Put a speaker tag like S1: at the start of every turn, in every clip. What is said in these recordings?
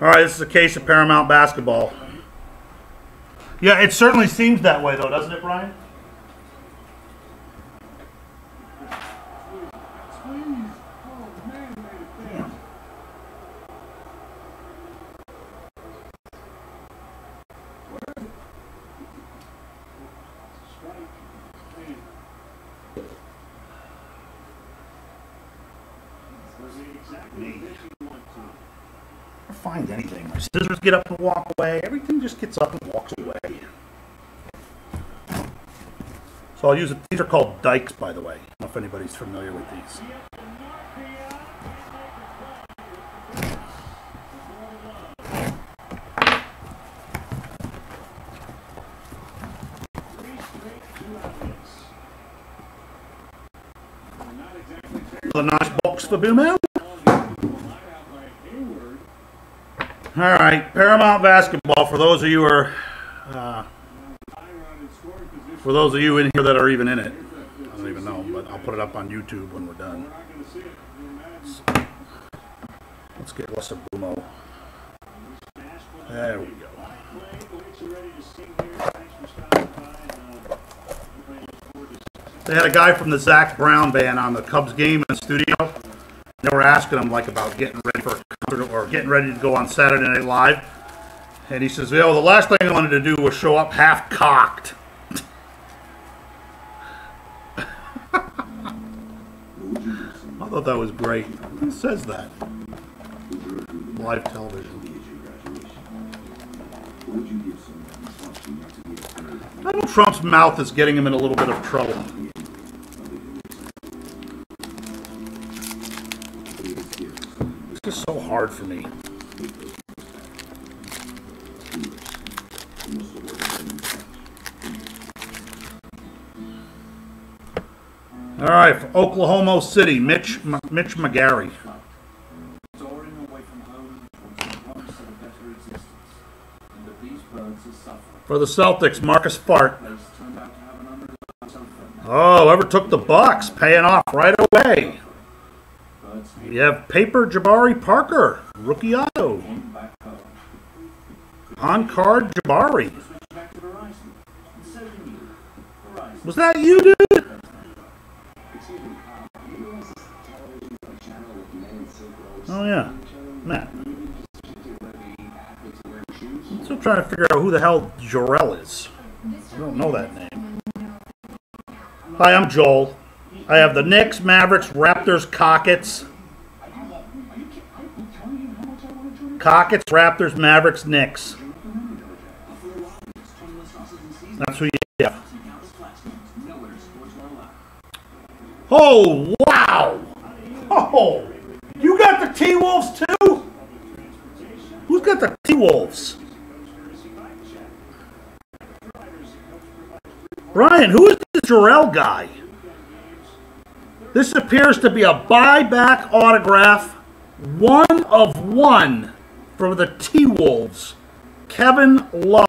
S1: All right, this is a case of Paramount basketball. Yeah, it certainly seems that way, though, doesn't it, Brian? Never find anything. My scissors get up and walk away. Everything just gets up and walks away. So I'll use it. These are called dikes, by the way. I don't know if anybody's familiar with these. A nice box for Boom All right, Paramount Basketball. For those of you who are, uh, for those of you in here that are even in it, I don't even know, but I'll put it up on YouTube when we're done. Let's get what's a Boomo. There we go. They had a guy from the Zac Brown band on the Cubs game in the studio. They were asking him like about getting ready for getting ready to go on Saturday Night Live. And he says, "Yo, the last thing I wanted to do was show up half cocked." I thought that was great. Who says that? Live television. Donald Trump's mouth is getting him in a little bit of trouble. Hard for me. All right, for Oklahoma City, Mitch M- Mitch McGary.
S2: Soaring away from home towards the promise of a better existence. And that these birds are suffering.
S1: For the Celtics, Marcus Fart.
S2: Place turned out to have an unresolved friend.
S1: Oh, ever took the Bucks, paying off right away. You have Paper Jabari Parker, rookie auto. On card Jabari. Was that you, dude? Oh yeah, Matt. I'm still trying to figure out who the hell Jorel is. I don't know that name. Hi, I'm Joel. I have the Knicks, Mavericks, Raptors, Cockets. Cockets, Raptors, Mavericks, Knicks. That's who you. Oh, wow! Oh, you got the T Wolves too? Who's got the T Wolves? Brian, who is this Jarrell guy? This appears to be a buyback autograph, one of one for the T Wolves. Kevin Love.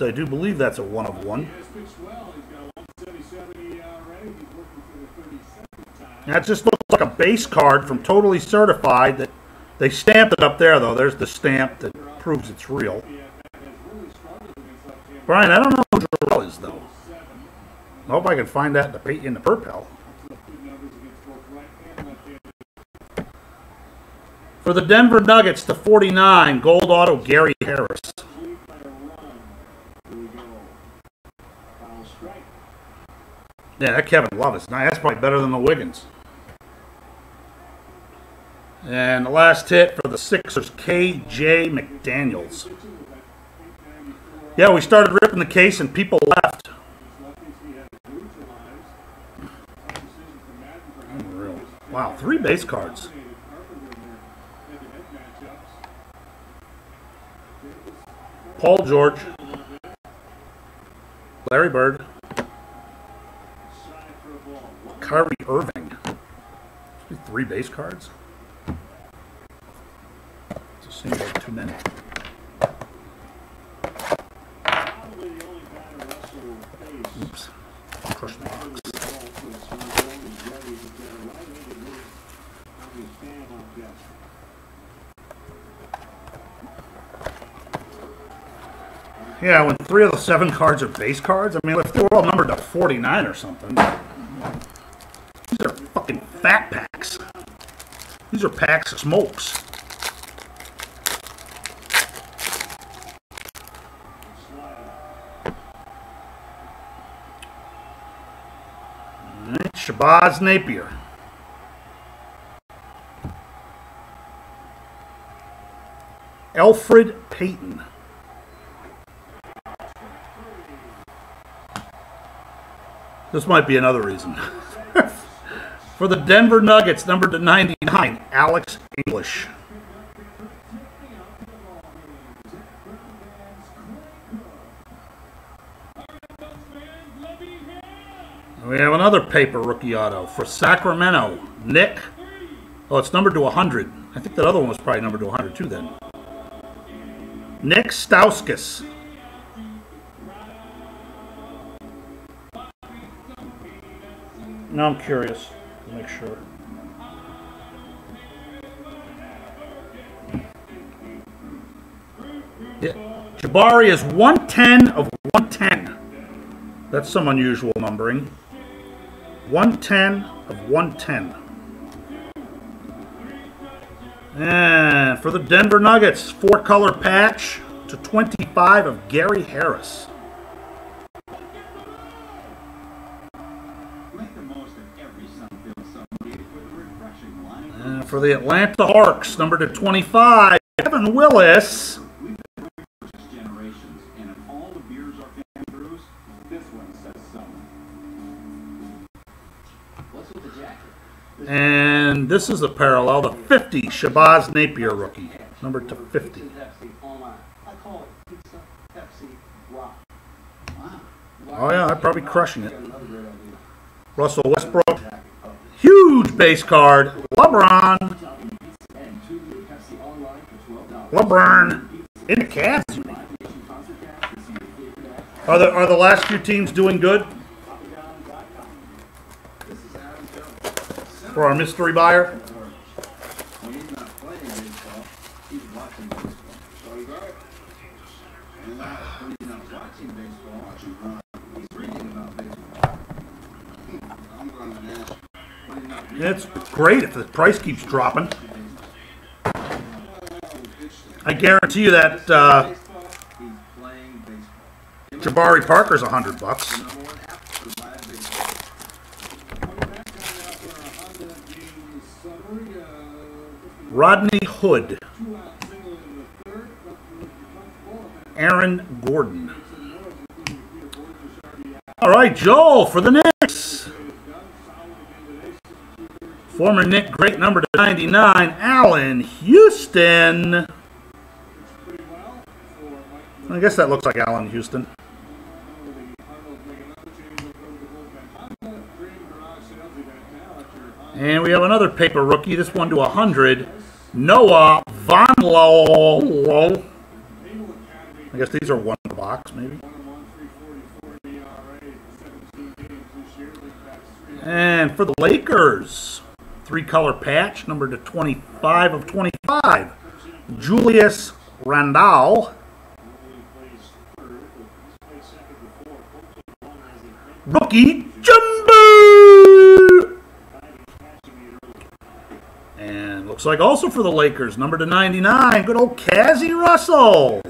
S1: I do believe that's a one of one. That just looks like a base card from Totally Certified that they stamped it up there though. There's the stamp that proves it's real. Brian, I don't know who Jarrell is though. I hope I can find that in the, in the Purpell. For the Denver Nuggets, the 49, gold auto, Gary Harris. Yeah, that Kevin Love is nice. That's probably better than the Wiggins. And the last hit for the Sixers, KJ McDaniels. Yeah, we started ripping the case and people left. Wow, three base cards. Paul George, Larry Bird, Kyrie Irving. Three base cards. It seems like too many. Oops. Crush the box. Yeah, when three of the seven cards are base cards, I mean, if they were all numbered to 49 or something. These are fucking fat packs. These are packs of smokes. Shabazz Napier. Elfrid Payton. This might be another reason. For the Denver Nuggets, number to 99, Alex English. We have another paper rookie auto for Sacramento, Nik. Oh, it's numbered to 100. I think that other one was probably numbered to 100 too then. Nik Stauskas. Now I'm curious to make sure. Yeah. Jabari is 110 of 110. That's some unusual numbering. 110 of 110. And for the Denver Nuggets, four color patch to 25 of Gary Harris. For the Atlanta Hawks, number to 25, Kevin Willis.
S2: and in all the beers our family brews, this one says summer. What's with the jacket?
S1: And this is a parallel, the 50 Shabazz Napier rookie, number to 50.
S2: Pepsi online. I call it pizza Pepsi rock. Wow.
S1: Oh yeah, I'm probably crushing it.
S2: Another great idea.
S1: Russell Westbrook, huge base card, LeBron. LeBron, in the Cavs. Are the, are the last few teams doing good for our mystery buyer? It's great if the price keeps dropping. I guarantee you that uh. Jabari Parker's a hundred bucks. Rodney Hood, Aaron Gordon. All right, Joel for the Knicks. Former Knick great number to 99, Allan Houston. I guess that looks like Allan Houston. And we have another paper rookie, this one to 100, Noah Vonleh. I guess these are one box, maybe. And for the Lakers, three color patch, number to 25 of 25, Julius Randle. Rookie Jumbo! And looks like also for the Lakers, number to 99, good old Cazzie Russell.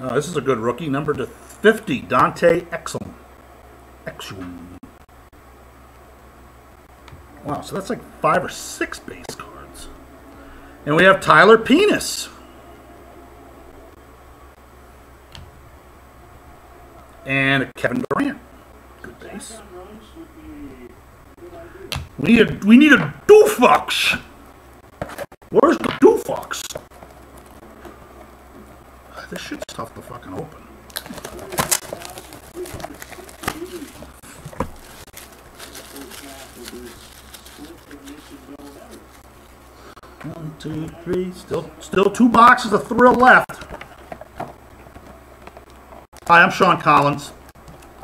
S1: Oh, this is a good rookie, number to 50, Dante Exum. Exum. Wow, so that's like five or six base cards. And we have Tyler Penis. And Kevin Durant. Good base. We need a we need a Dufex. Where's the Dufex? This shit's tough to fucking open. One, two, three. Still, still two boxes of thrill left. Hi, I'm Sean Collins.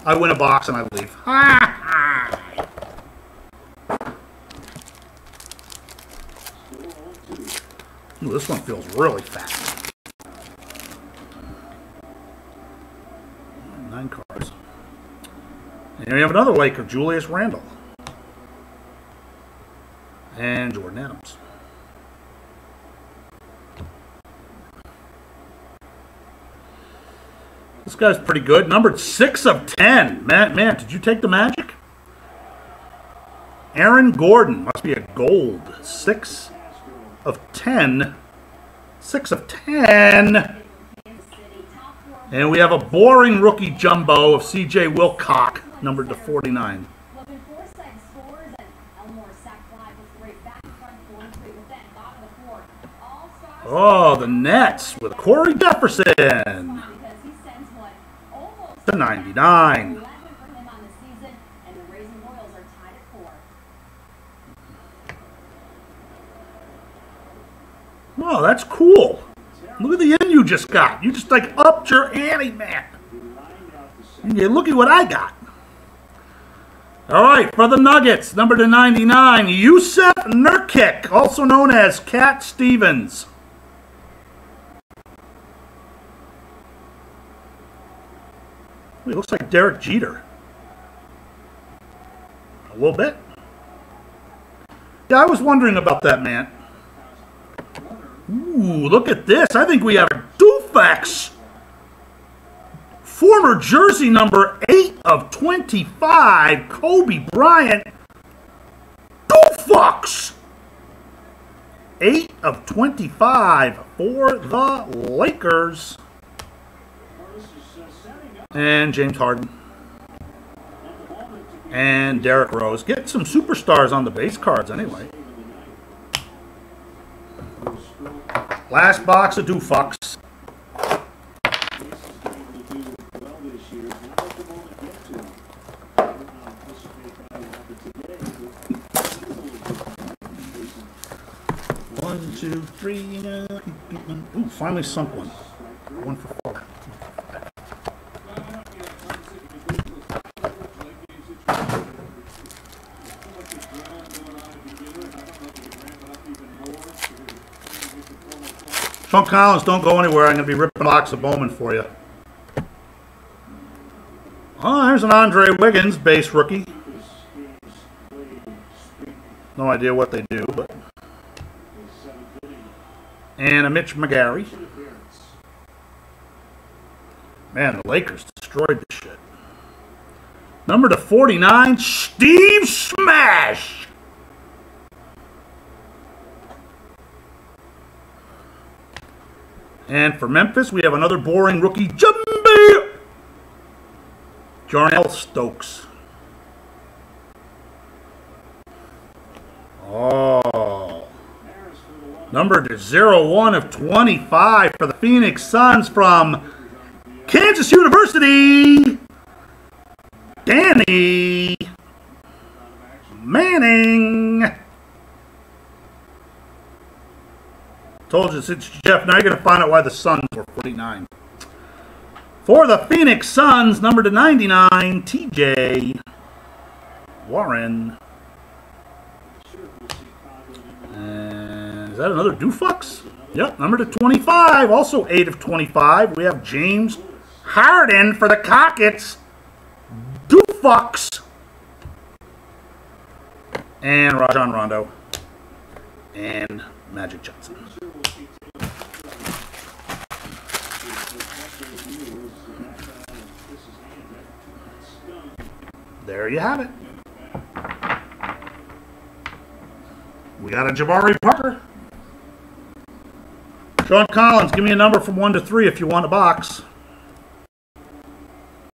S1: I win a box and I leave. Ooh, this one feels really fat. Nine cards. And here we have another Laker, Julius Randle. And This guy's pretty good. Numbered 6 of 10. Man, man, did you take the magic? Aaron Gordon. Must be a gold. 6 of 10. 6 of 10. And we have a boring rookie jumbo of C.J. Wilcox, numbered to 49.
S3: Logan Forsythe scores and Elmore sacked five with great back front going three with that bottom of the fourth. All stars
S1: Oh, the Nets with Cory Jefferson
S3: at four.
S1: Oh, that's cool. Look at the end you just got. You just like upped your ante, man. Yeah, look at what I got. All right, for the Nuggets, number to 99, Jusuf Nurkic, also known as Cat Stevens. He looks like Derek Jeter. A little bit. Yeah, I was wondering about that, man. Ooh, look at this. I think we have a Dufex. Former jersey number 8 of 25, Kobe Bryant. Dufex. 8 of 25 for the Lakers. And James Harden. And Derrick Rose. Get some superstars on the base cards anyway. Last box of Dufex. One, two, three. Ooh, finally sunk. One for four. Sean Collins, don't go anywhere. I'm going to be ripping box of Bowman for you. Oh, there's an Andrew Wiggins base rookie. No idea what they do, but. And a Mitch McGary. Man, the Lakers destroyed this shit. Number to 49, Steve Smash. And for Memphis, we have another boring rookie, Jumby. Jarnell Stokes. Oh. Number to 01 of 25 for the Phoenix Suns from Kansas University. Danny Manning. Told you, since Jeff, now you're going to find out why the Suns were 49. For the Phoenix Suns, number to 99, TJ Warren. And is that another Dufex? Yep, number to 25, also 8 of 25. We have James Harden for the Cockets. Dufex. And Rajon Rondo. And Magic Johnson. There you have it. We got a Jabari Parker. Sean Collins, give me a number from 1 to 3 if you want a box.